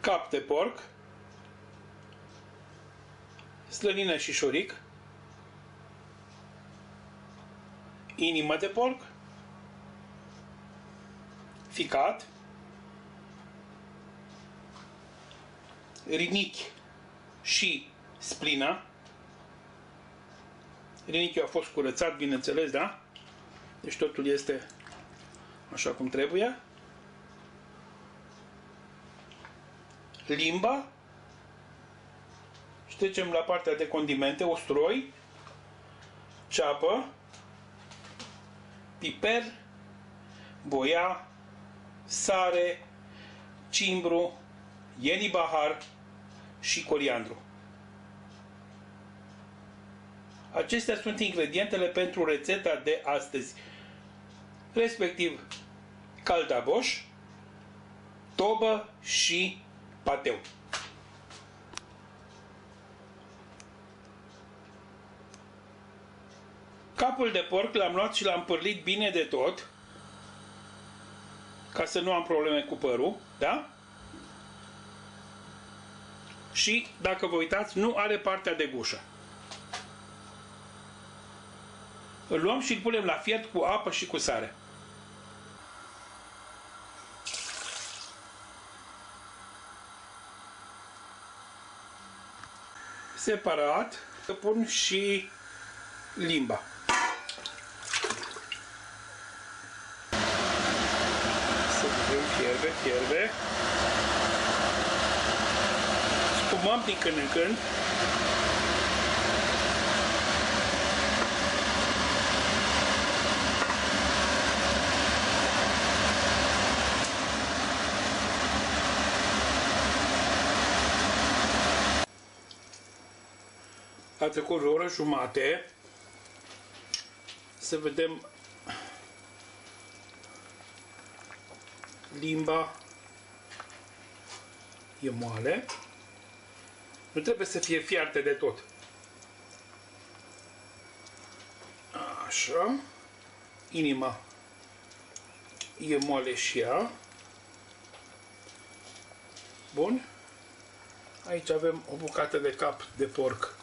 cap de porc, slănină și șoric, inimă de porc, ficat, rinichi și splina. Rinichiul a fost curățat, bineînțeles, da? Deci totul este așa cum trebuie. Limba. Și trecem la partea de condimente, ustroi, ceapă, piper, boia, sare, cimbru, ienibahar și coriandru. Acestea sunt ingredientele pentru rețeta de astăzi, respectiv caldaboș, tobă și pateu. Capul de porc l-am luat și l-am pârlit bine de tot, ca să nu am probleme cu părul, da? Și, dacă vă uitați, nu are partea de gușă. Îl luăm și îl punem la fiert cu apă și cu sare. Separat, pun și limba. Să vedem, fierbe, fierbe. Spumăm din când în când. A trecut o oră jumate. Să vedem limba e moale. Nu trebuie să fie fiartă de tot. Așa. Inima e moale și ea. Bun. Aici avem o bucată de cap de porc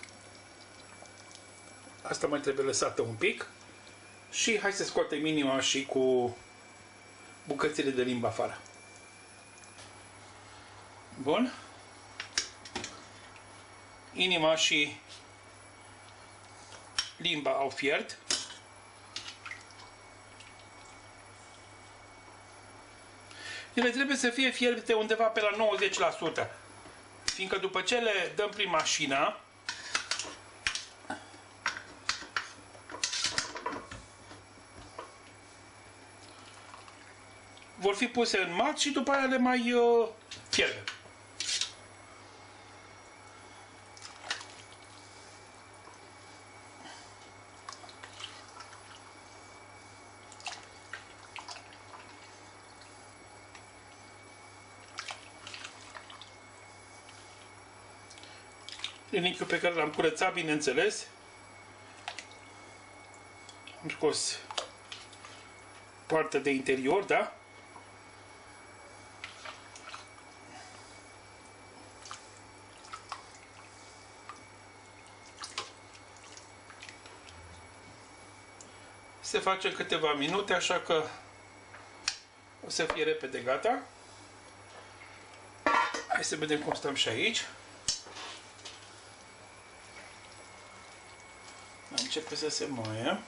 Asta mai trebuie lăsată un pic. Și hai să scoatem inima și cu bucățile de limba afară. Bun. Inima și limba au fiert. Ele trebuie să fie fierbite undeva pe la 90%. Fiindcă după ce le dăm prin mașină, vor fi puse în mat și după aia le mai uh, fierbe. Rinichiul pe care l-am curățat, bineînțeles. Am scos partea de interior, da? Se face câteva minute, așa că o să fie repede gata. Hai să vedem cum stăm și aici. Începe să se moaie.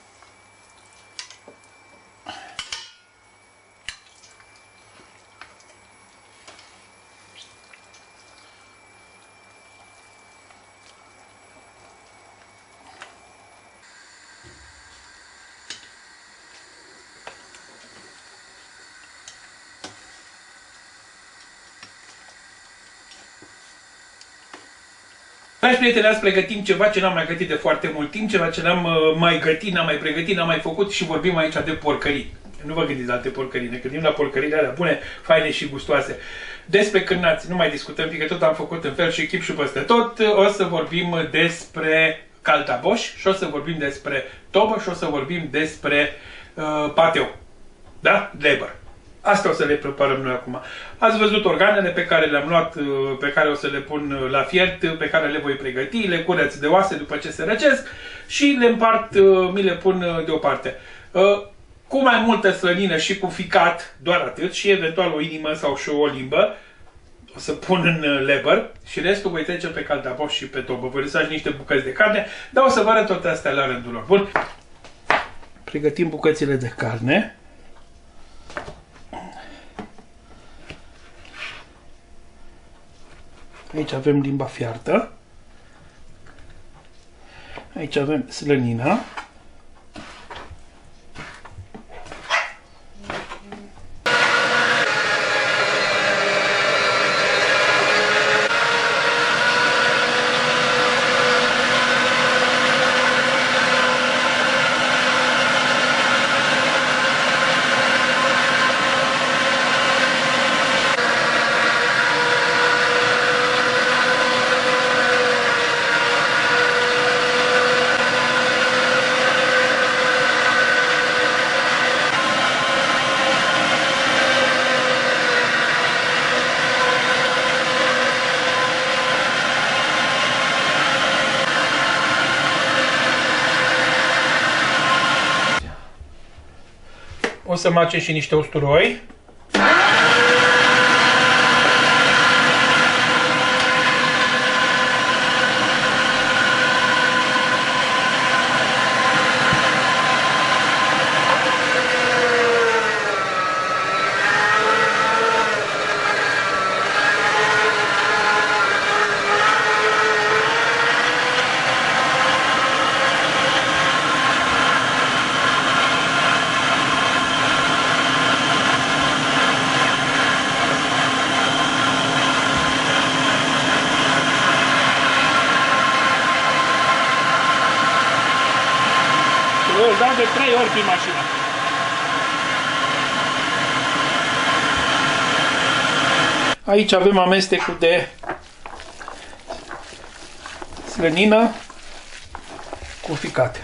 Dragi prieteni, azi pregătim ceva ce n-am mai gătit de foarte mult timp, ceva ce n-am uh, mai gătit, n-am mai pregătit, n-am mai făcut și vorbim aici de porcării. Nu vă gândiți la alte porcării, ne gândim la porcările alea bune, faine și gustoase. Despre cârnați nu mai discutăm, fiindcă tot am făcut în fel și chip și peste tot. O să vorbim despre caltaboș și o să vorbim despre tobă și o să vorbim despre uh, pateu. Da? Leber. Asta o să le preparăm noi acum. Ați văzut organele pe care le-am luat, uh, pe care o să le pun uh, la fiert, pe care le voi pregăti, le curăț de oase după ce se răcesc și le împart, mi le pun deoparte. Cu mai multă slănină și cu ficat, doar atât, și eventual o inimă sau și o limbă, o să pun în leber și restul voi trece pe caldaboș și pe tobă. Voi lăsa niște bucăți de carne, dar o să vă arăt toate astea la rândul lor. Bun. Pregătim bucățile de carne. Aici avem limba fiartă. Aici avem slănina. Să macem și niște usturoi. dat de trei ori prin mașină. Aici avem amestecul de slănină cu ficat.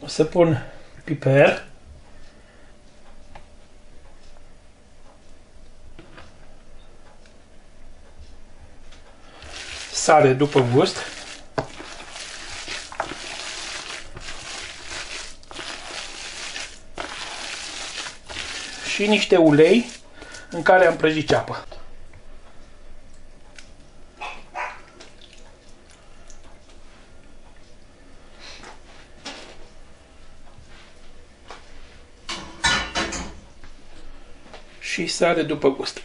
O să pun piper. sare după gust. Și niște ulei în care am prăjit ceapă. Și sare după gust.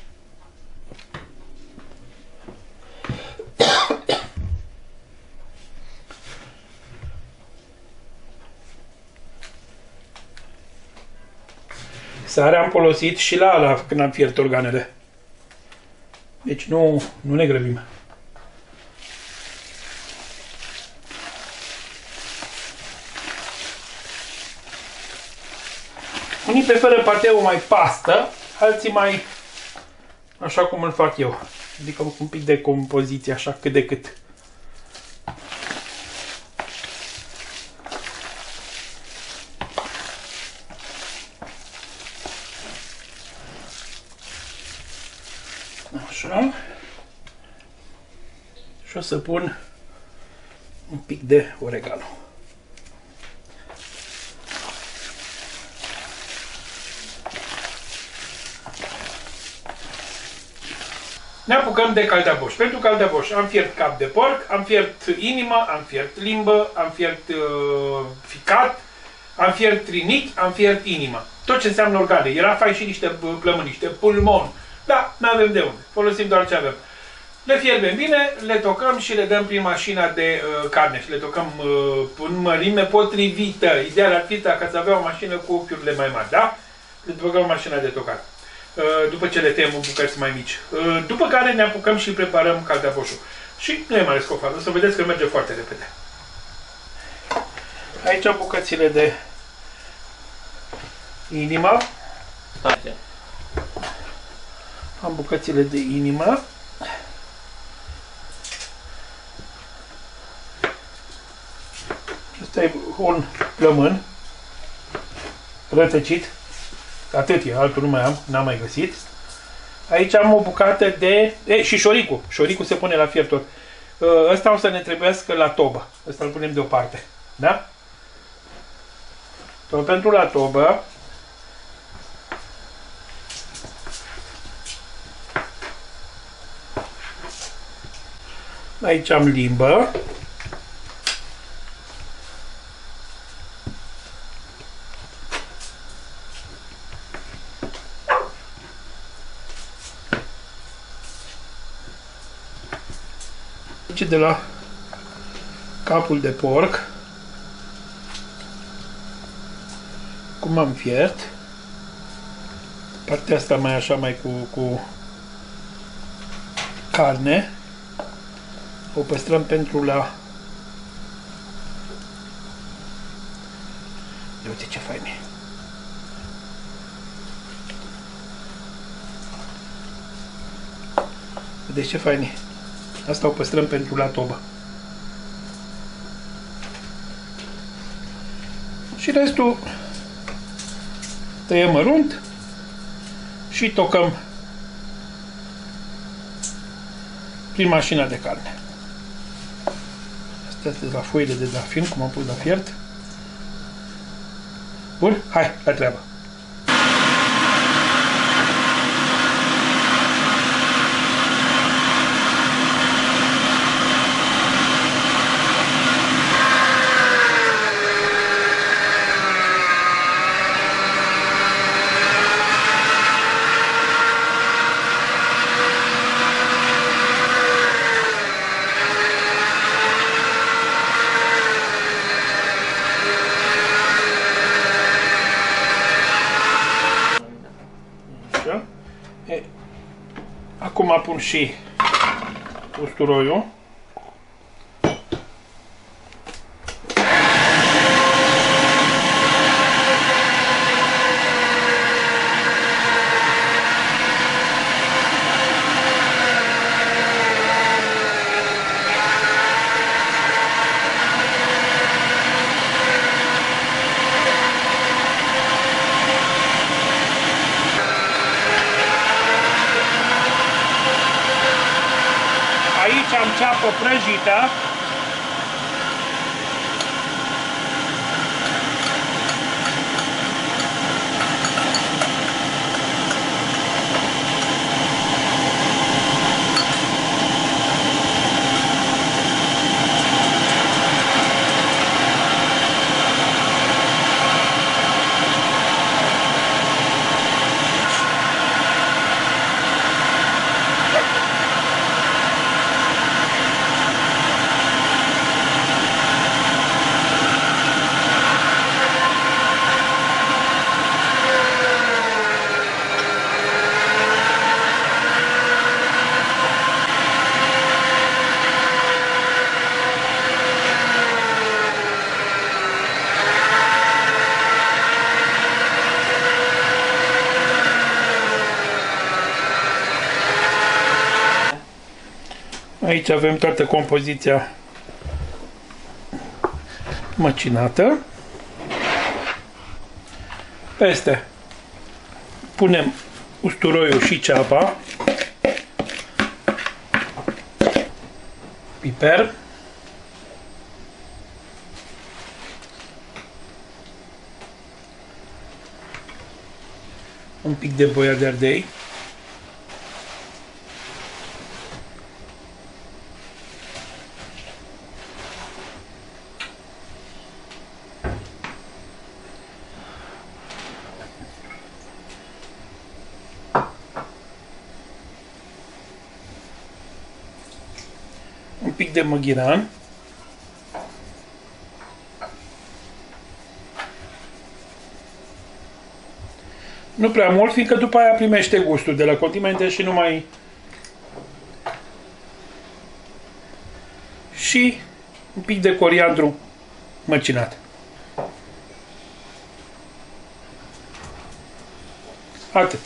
Sarea am folosit și la ala când am fiert organele. Deci nu, nu ne grăbim. Unii preferă parteul mai pastă, alții mai așa cum îl fac eu. Adică cu un pic de compoziție, așa cât de cât. Așa. Și o să pun un pic de oregano. Ne apucăm de caldeaboș. Pentru caldeaboș am fiert cap de porc, am fiert inimă, am fiert limbă, am fiert uh, ficat, am fiert trinichi, am fiert inimă. Tot ce înseamnă organe. Era fai și niște plămâni, niște pulmon, da, nu avem de unde. Folosim doar ce avem. Le fierbem bine, le tocăm și le dăm prin mașina de uh, carne și le tocăm uh, în mărime potrivită. Ideal ar fi dacă ați avea o mașină cu ochiurile mai mari, da? Le tocăm în mașina de tocat. Uh, după ce le tăiem în bucăți mai mici. Uh, după care ne apucăm și preparăm caldeafoșul. Și nu e mare scofar, o să vedeți că merge foarte repede. Aici bucățile de inima. Stai, am bucățile de inimă. Un plămân rătăcit. Atât e, altul nu mai am, n-am mai găsit. Aici am o bucată de... E, și șoricul. Șoricul se pune la fiert tot. Ă, ăsta o să ne trebuiască la tobă. Ăsta îl punem deoparte. Da? Tot pentru la tobă. Aici am limbă. Aici de la capul de porc. Cum am fiert. Partea asta mai așa, mai cu, cu carne. O păstrăm pentru la... Uite ce fain e. Vedeți ce fain e. Asta o păstrăm pentru la tobă. Și restul tăiem mărunt și tocăm prin mașina de carne. Astea sunt la foile de dafin, cum am pus la fiert. Bun, hai, la treabă. Acum pun și usturoiul. Ceapă prăjită. Aici avem toată compoziția măcinată. Peste. Punem usturoiul și ceapa, piper, un pic de boia de ardei, pic de măghiran. Nu prea mult, fiindcă după aia primește gustul de la condimente și nu mai... Și un pic de coriandru măcinat. Atât.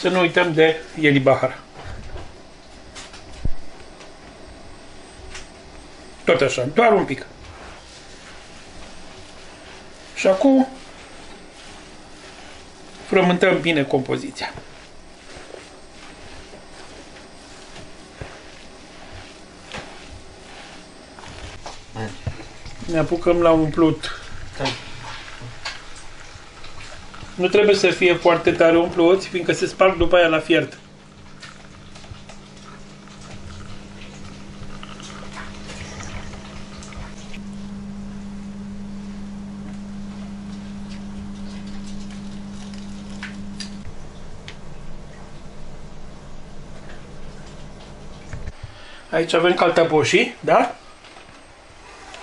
Să nu uităm de ieli Tot așa, doar un pic. Și acum frământăm bine compoziția. Ne apucăm la umplut. Nu trebuie să fie foarte tare umpluți, fiindcă se sparg după aia la fiert. Aici avem caltaboșii, da?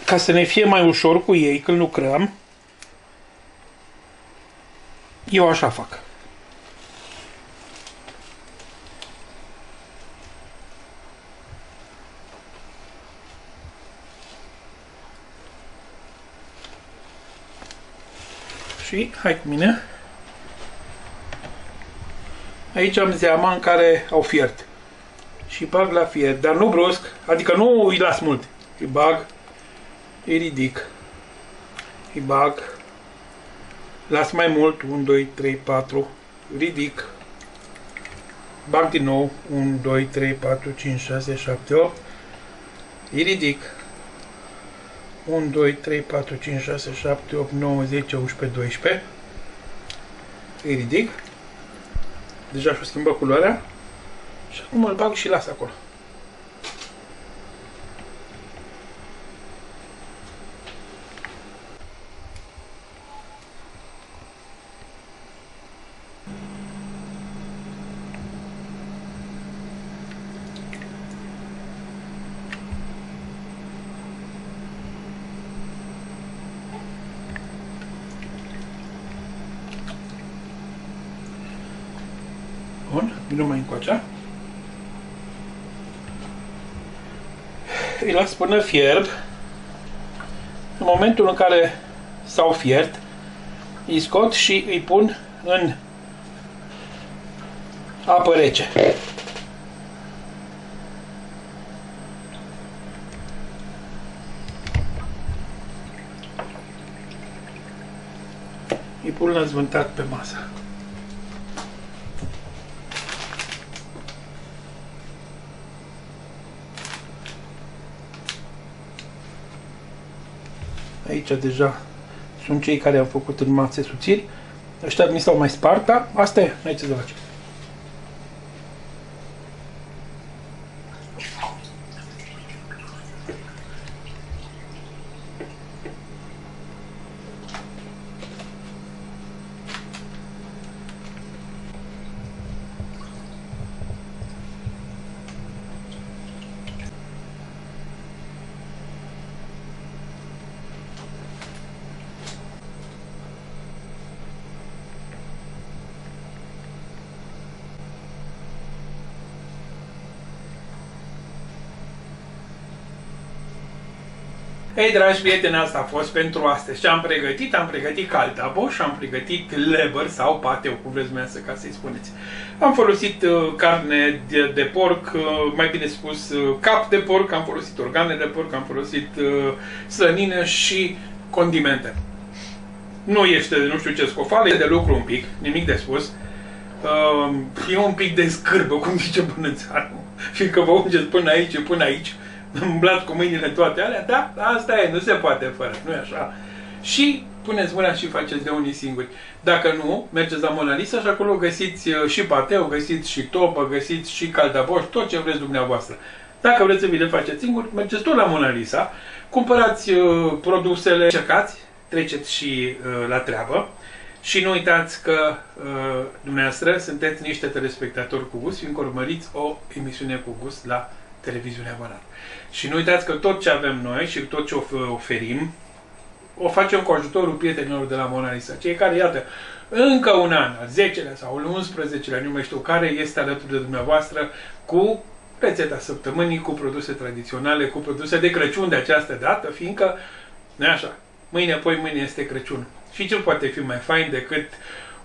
Ca să ne fie mai ușor cu ei când lucrăm, eu așa fac. Și hai cu mine. Aici am zeama în care au fiert și bag la fier, dar nu brusc, adică nu îi las mult. Îi bag, îi ridic, îi bag, las mai mult, 1, 2, 3, 4, ridic, bag din nou, 1, 2, 3, 4, 5, 6, 7, 8, îi ridic, 1, 2, 3, 4, 5, 6, 7, 8, 9, 10, 11, 12, îi ridic, deja și-o schimbă culoarea, și acum îl bag și las acolo. Bun, vină mai încoace. Îi las până fierb. În momentul în care s-au fiert, îi scot și îi pun în apă rece. Îi pun la zvântat pe masă. Aici deja sunt cei care au făcut în mațe subțiri. Ăștia mi s-au mai sparta. Asta e, aici ce să facem. Ei, dragi prieteni, asta a fost pentru astăzi. Ce am pregătit? Am pregătit caltabo și am pregătit leber sau pateu, cum vreți să ca să-i spuneți. Am folosit uh, carne de, de porc, uh, mai bine spus uh, cap de porc, am folosit organe de porc, am folosit uh, slănină și condimente. Nu este, nu știu ce scofale, de lucru un pic, nimic de spus. Uh, e un pic de scârbă, cum zice țară. fiindcă vă ungeți până aici, până aici umblat cu mâinile toate alea, da, asta e, nu se poate fără, nu e așa? Și puneți mâna și faceți de unii singuri. Dacă nu, mergeți la Mona Lisa și acolo găsiți uh, și pateu, găsiți și topă, găsiți și caldaboș, tot ce vreți dumneavoastră. Dacă vreți să vi le faceți singuri, mergeți tot la Mona Lisa, cumpărați uh, produsele, cercați, treceți și uh, la treabă și nu uitați că uh, dumneavoastră sunteți niște telespectatori cu gust, fiindcă urmăriți o emisiune cu gust la televiziunea Banat. Și nu uitați că tot ce avem noi și tot ce oferim, o facem cu ajutorul prietenilor de la Mona Lisa. Cei care, iată, încă un an, al 10-lea sau al 11-lea, nu mai știu care, este alături de dumneavoastră cu rețeta săptămânii, cu produse tradiționale, cu produse de Crăciun de această dată, fiindcă, nu așa, mâine, apoi mâine este Crăciun. Și ce poate fi mai fain decât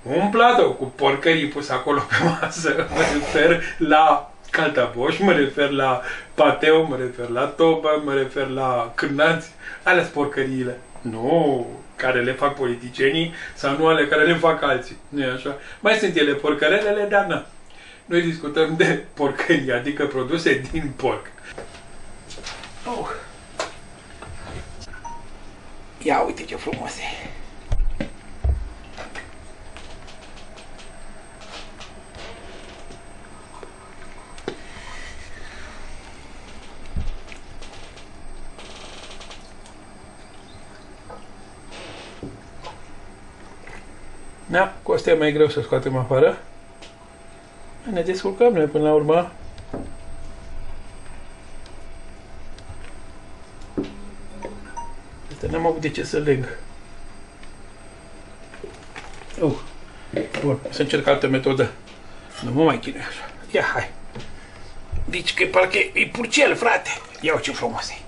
un platou cu porcării pus acolo pe masă, mă refer la caltaboș, mă refer la pateu, mă refer la tobă, mă refer la cârnați, alea porcăriile. Nu care le fac politicienii sau nu ale care le fac alții. nu e așa? Mai sunt ele porcărelele, dar nu. Noi discutăm de porcării, adică produse din porc. Oh. Ia uite ce frumos e. Da, cu asta e mai greu să scoatem afară. Ne descurcăm noi până la urmă. Asta n-am avut de ce să leg. Uh. Bun, să încerc altă metodă. Nu mă mai chinui așa. Ia, hai. Deci că parcă e purcel, frate. Ia ce frumos e.